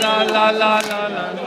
la la la la la.